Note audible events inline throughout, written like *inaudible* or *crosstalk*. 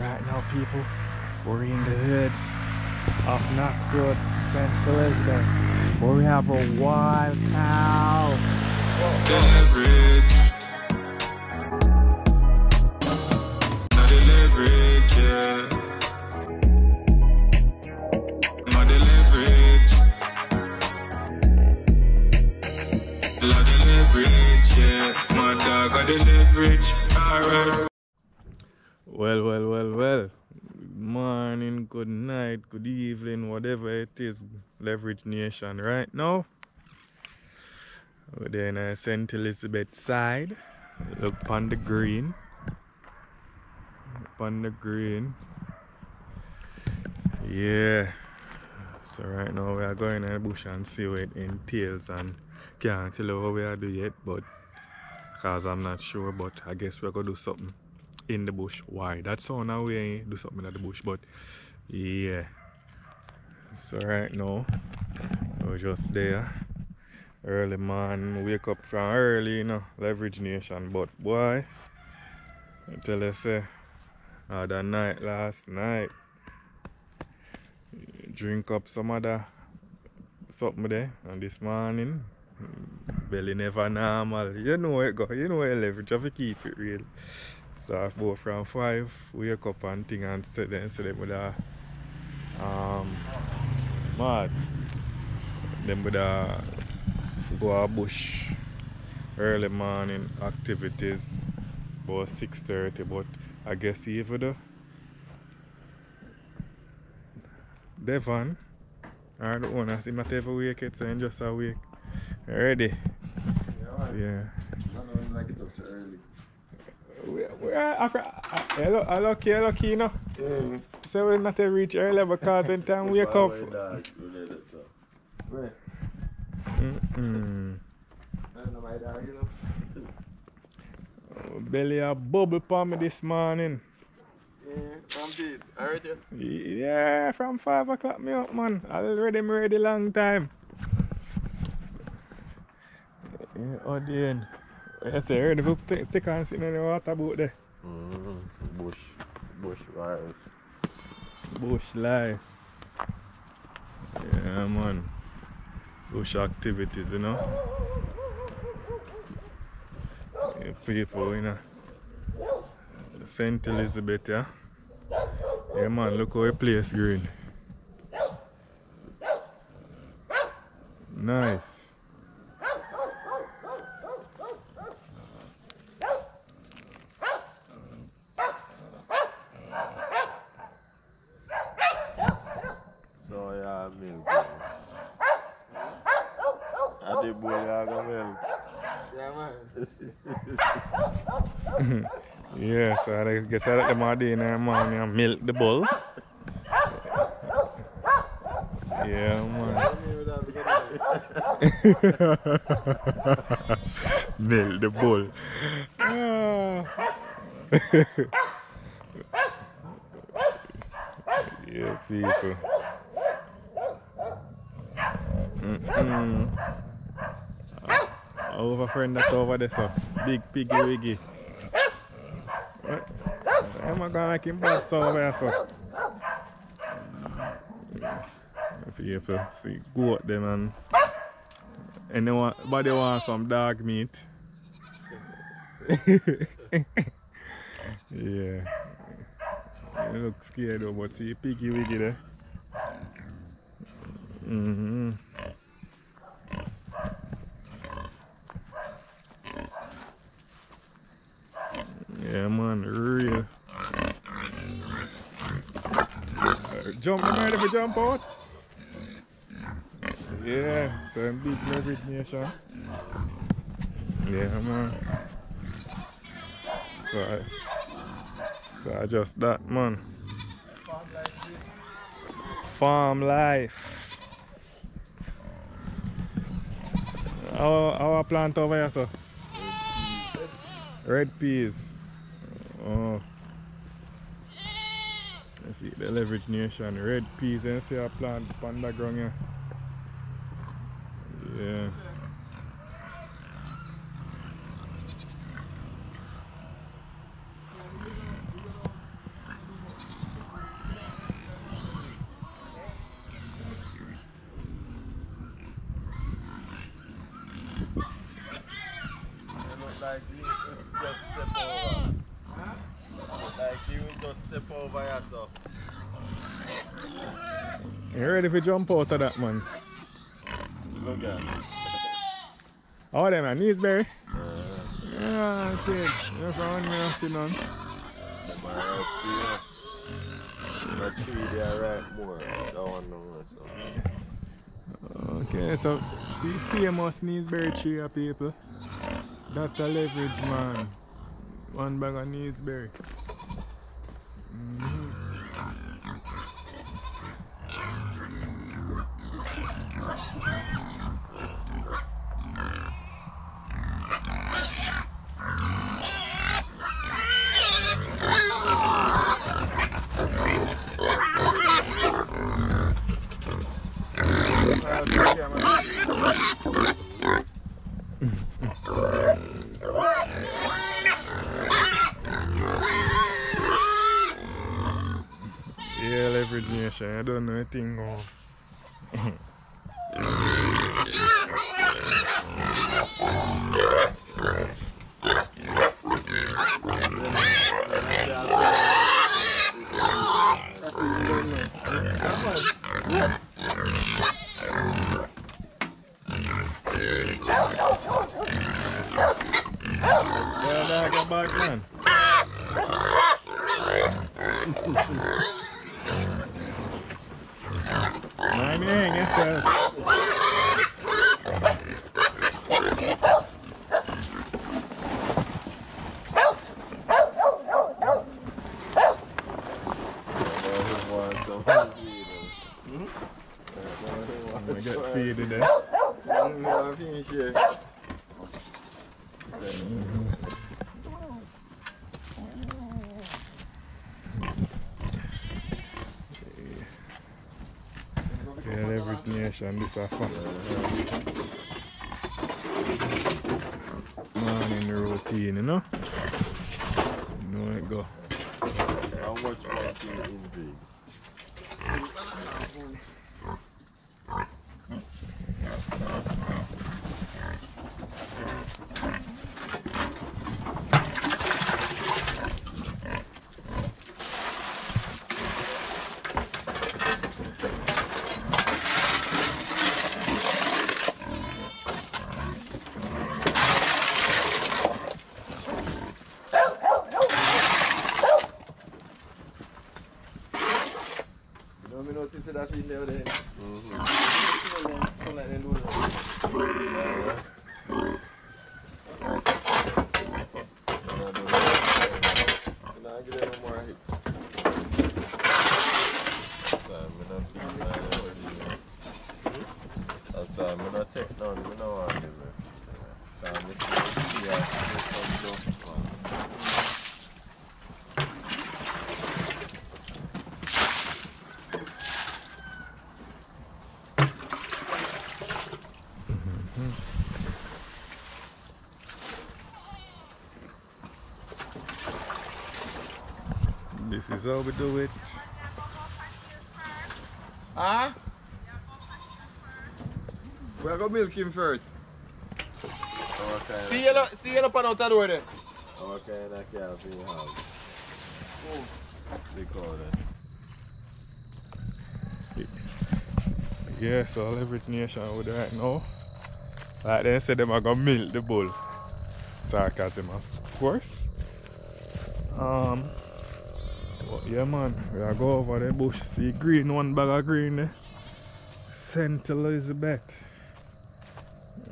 Right now, people, we're in the hoods of Knox Road, St. Elizabeth, where we have a wild cow. Lot leverage, yeah. My dog got the leverage. Alright. Well, well, well, well. Morning, good night, good evening, whatever it is, Leverage Nation. Right now, we're there in uh, St. Elizabeth side. Look on the green. Up on the green. Yeah. So right now we are going in the bush and see what it entails and can't tell you what we are doing yet, but cause I'm not sure, but I guess we're gonna do something in the bush. Why? That sound now we ain't do something in the bush, but yeah. So right now we're just there. Early man, wake up from early, you know, leverage nation. But boy, I tell you say, other night last night, drink up some other something there, and this morning belly never normal. You know it go, you know it leverage, have to keep it real. So I go from five, wake up and thing and sit there and there with a um mad. Then with a go a bush early morning activities about six thirty but I guess even though Devon or the owner seem not ever wake it so he just awake. Ready? So, yeah. I don't like it up so early. We, we are after, hello, hello, key, hello, key, no. Yeah. So we're not to reach early because in time wake up. Mm-mm. Know you know. Belly a bubble me this morning. Yeah, I'm dead. I heard you. Yeah, from five o'clock me up, man. I already ready long time. Yeah, oh dear. I say, ready for take, take and sit in the water boat there. Mm, bush. Bush life. Bush life. Yeah, man. Bush activities, you know. Yeah, people, you know. St. Elizabeth, yeah. Yeah, man, look how the place green. Nice. So yeah, milk. I did boy, I got milk. *laughs* Yeah, I guess I let them all day in the and milk the bull. Yeah, man. *laughs* milk the bull. Ah. *laughs* yeah, people. Mm-mm. I have a friend that's over there, so big piggy wiggy. Gonna make him back so over there, so. People see goat them and anyone body want some dog meat. *laughs* yeah. You look scared though, but see piggy wiggy there. Mm-hmm. Yeah, man, real. Uh, jump, am jump out? Yeah, so I'm big leverage nation. Yeah, man. So I, so I just that, man. Farm life. How, our plant over here, sir? Red peas. Oh. You see the leverage nation, red peas and see a plant panda ground here. Yeah. like this. Over here, so. You ready to jump out of that man? Look at it. Oh them man, naseberry? Uh, Yeah, shit. That's one me not see none. them are right here. The tree there right more. That one no more, so. Okay, so see famous naseberry tree people. Dr. Leverage man. One bag of naseberry. Mhm. Yeah, leverage nation. I don't know anything going. Yeah, dog, get back, man. Mind your hang yourself. I know he wants some feeding. I know I he get wants feeded there. some. I finish here. Yeah, nation, this a fact. Routine, you know? You know it go. How much can you invade? You know me notice that in there then? That's why I'm not take none, I don't want to do it. So I'm just going to see how it comes up. This is how we do it. Huh? We are going to milk him first. Okay. See you, up- see you up and out the door there. Okay, that calf in your house. They call it. Yeah, so every nation with right now. Like they said them are gonna milk the bull. Sarcasm of course. Um but yeah man, we are go over the bush, see green one bag of green there. St. Elizabeth.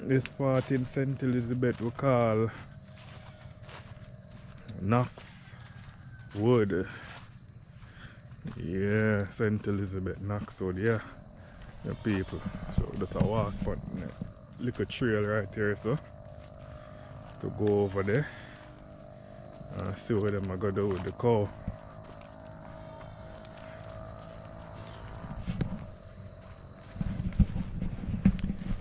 This part in St. Elizabeth we call Knox Wood. Yeah, St. Elizabeth Knox Wood, yeah the people. So that's a walk but little trail right here so to go over there and see what them are gonna do with the cow.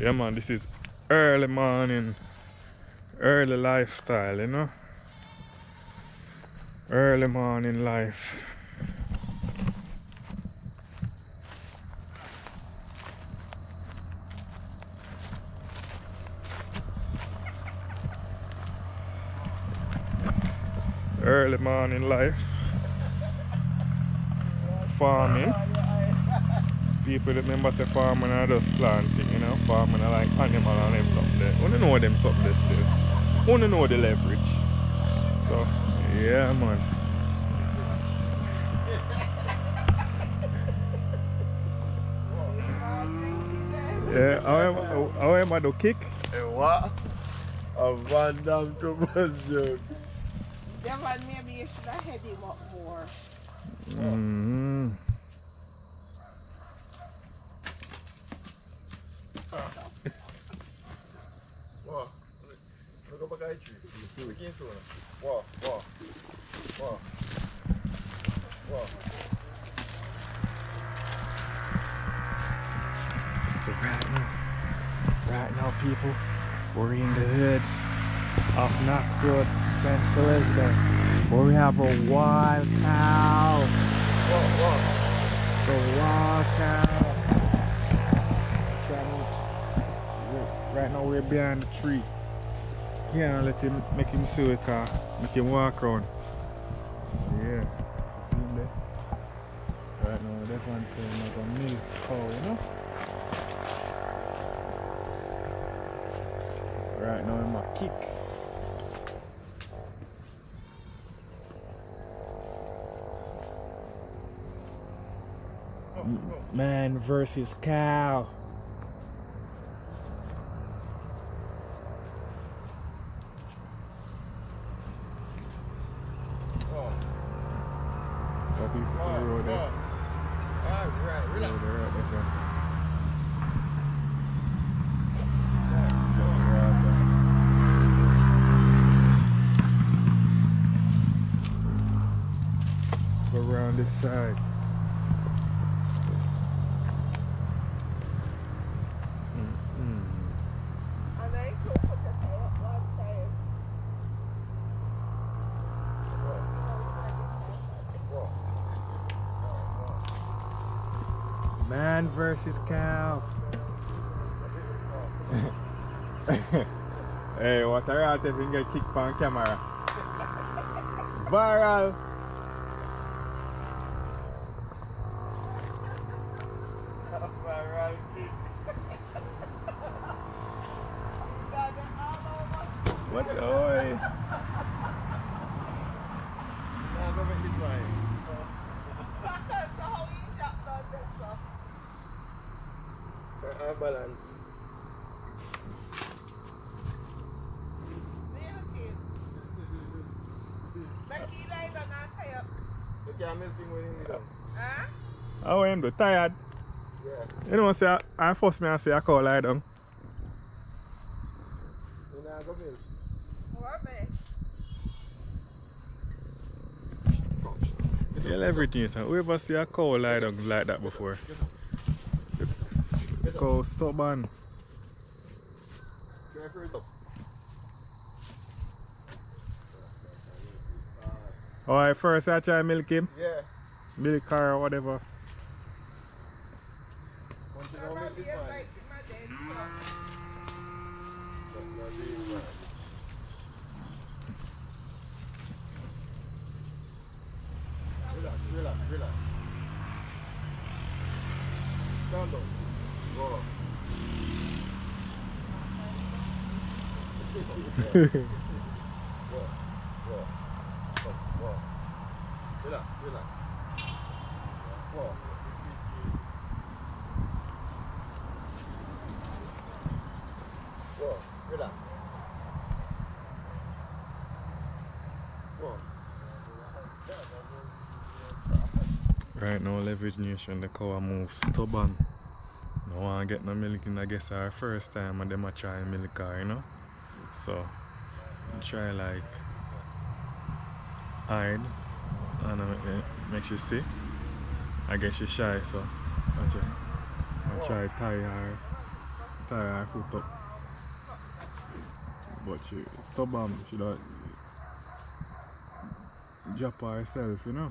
Yeah man, this is early morning, early lifestyle, you know? Early morning life. early morning life. farming. *laughs* People that remember say farming are just you know, farming are like animal and them something there. Wanna know them something there still. Wanna know the leverage. So yeah man. Yeah, how am, how am I do kick? Hey, what? A Van Damme Thomas joke. That one maybe you should have had him up more. Mm. Wow. Look up a guy tree. We can't see one. Wow, wow, wow, wow. So right now, right now people, we're in the hoods of Knoxwood, St. Elizabeth, where we have a wild cow. Wow, wow. The wild cow. Right now we're behind the tree. Can't let him make him see it car, make him walk around. Yeah, so see him there. Right now that one's saying like a oh, milk cow, you know? Right now I'm a kick. Man versus cow. Wow, What people see wow, the road there? wow. Alright, right, relax. Road there, right there, fam. Wow, wow. Right there. Go around this side. Man versus cow. *laughs* hey, what are you if you get kicked on camera? Viral. God, they're all over. What? Oi. Now go make this mine. That's how he jumped on this stuff. I balance. Milk it. Make it lie down and tie up. You can't milk him when he need Huh? Oh, how am I tired? You know, say I, I force me and say I call lie down. You know, go milk. Tell everything, son. Whoever see a cow lie down like that before? Cow stubborn. Try for it. Alright, first I try milk him. Yeah. Milk her or whatever. Once you I'm know gonna make be this mine. like my dad. That's not this mine. Relax, relax, relax. Stand up. Go up. Go, go. Go, go. Relax, relax. Go. Go, relax. Go. Right now, leverage nation, the cow move stubborn. No one get no milk in, I guess, our first time, and them a try milk her, you know? So, try like hide and uh, make, make she see. I guess she shy, so I try, I try tie her, tie her foot up. But she stubborn, she don't drop herself, you know?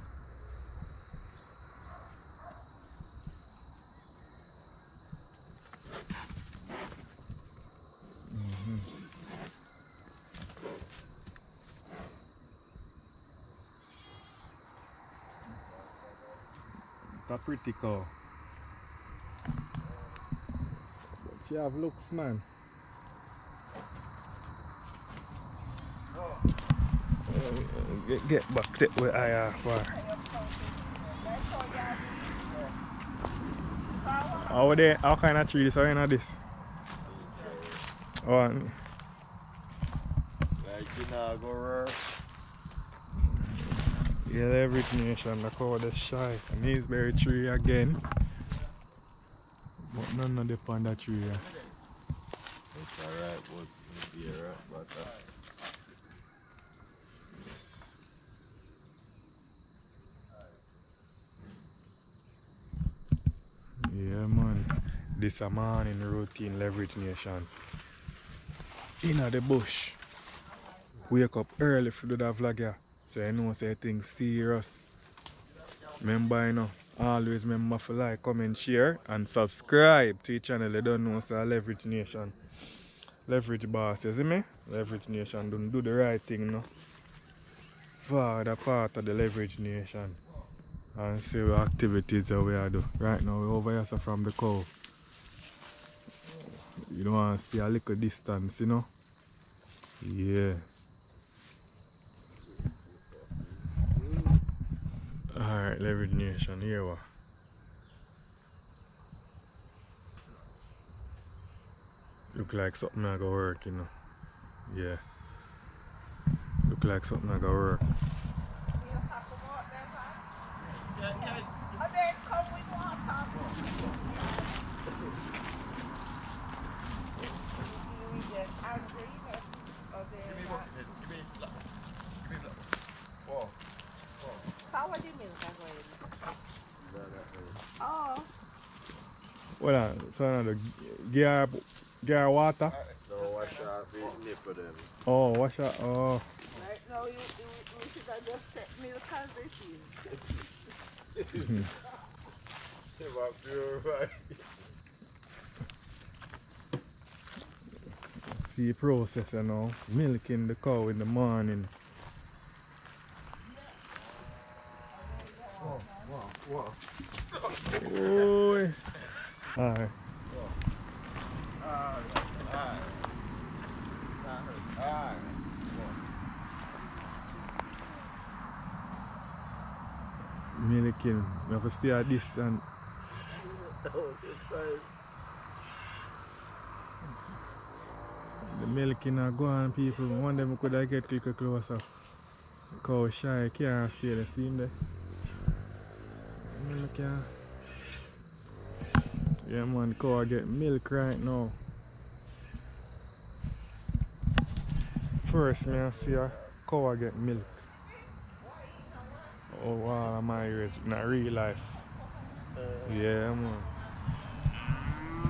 Mm-hmm. pretty cow. But she have looks, man. Uh, Get, get back to where I are for. How they, how kind of trees are in this? Oh, and- Like you know, go rare. yeah, every nation, the cow the shy. And he's berry tree again. But none of the that tree. It's alright, but be alright, but uh, Yeah, man. This a morning routine leverage nation. In the bush. Wake up early for do that vlog here. So you know say things serious. Remember you know. Always remember to like, comment, share and subscribe to the channel. You don't know say leverage nation. Leverage boss, you see me? Leverage nation don't do the right thing no. For the part of the leverage nation and see what activities that we are do. Right now we're over here so from the cow. You don't want to stay a little distance, you know? Yeah. Alright, leverage nation, here we are. Look like something I go work, you know. Yeah. Look like something I go work. And then come with one top. You get angry, but- or they like- How would you milk are going? Oh, What uh, so now the gear gear water? no wash off the lip of them. Oh, wash out. Oh. right now you, you, you should have just set milk as it is. Never purify. See process you know. Milking the cow in the morning. Oh, Alright. Milking. We have to stay a distance. *laughs* The milking are gone people. One of them could I get little closer. Cow shy I can't see the scene there. Milk yeah. Yeah man, cow get milk right now. First me I see a cow get milk. Oh wow, my ears, not real life. Uh. Yeah man.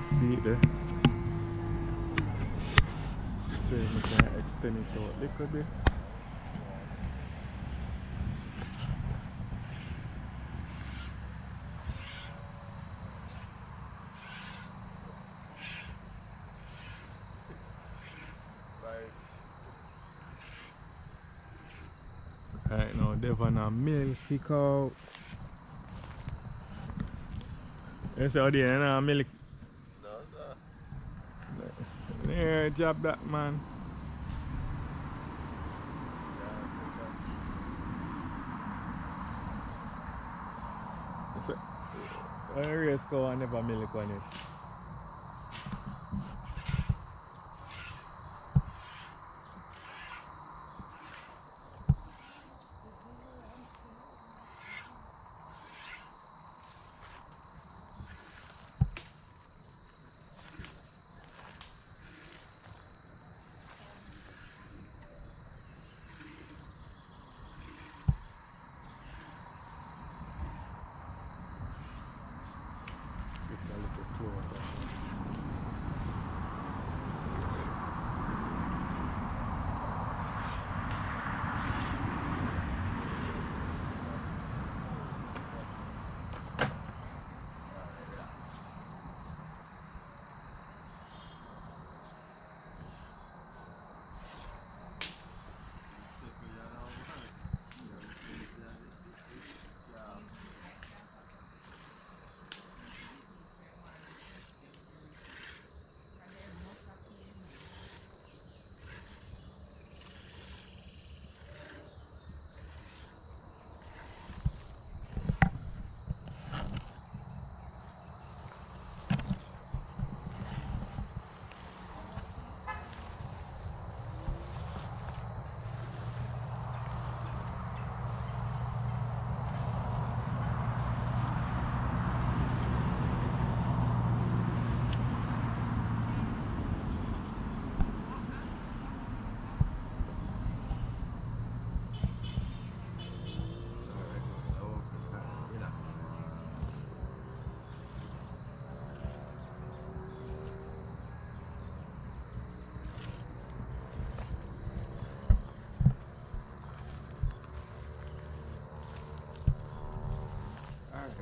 See it there. If we can extend it out a little bit. Right now, Devon a milky cow. You see how milk. Yeah, job that man. So, when you race cow and never milk on it.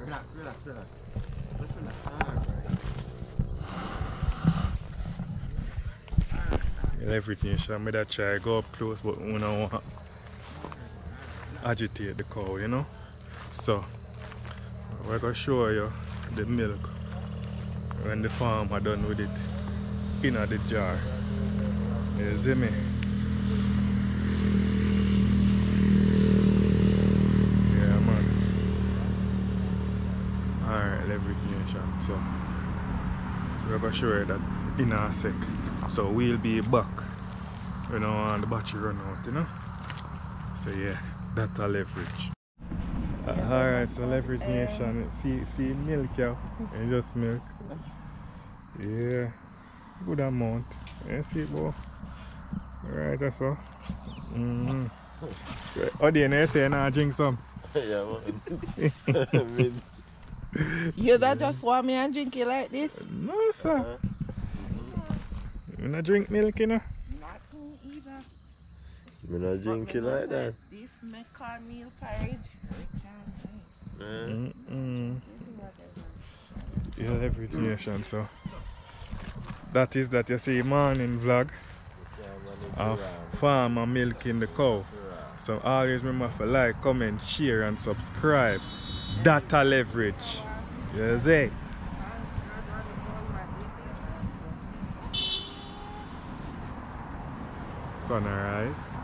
Relax, relax, relax. Alright. everything. So me that try go up close, but we don't want agitate the cow, you know. So we're gonna show you the milk when the farmer done with it in the jar. You see me? Yeah, man. Alright, everything nation. So we're gonna show you that in a sec. So we'll be back. You know, and the battery run out, you know. So yeah, that's a leverage. Uh, Alright, so leverage nation. See see milk yeah. And just milk. Yeah. Good amount. You see it boy? Alright that's all. Mm-hmm. *laughs* Oh the you say now drink some. yeah, man. *laughs* *laughs* I mean, You that just want me and drink it like this? No sir. Uh-huh. Mm-hmm. You not drink milk you know? Not me either. me not drink But mm-hmm. it like that. This make cornmeal porridge. Rich and nice. I want. Yeah, leverage nation. So that is that you see morning vlog Yeah, man, it's of farmer milking the cow. So always remember to like, comment, share and subscribe. Data leverage. You see? Sunrise.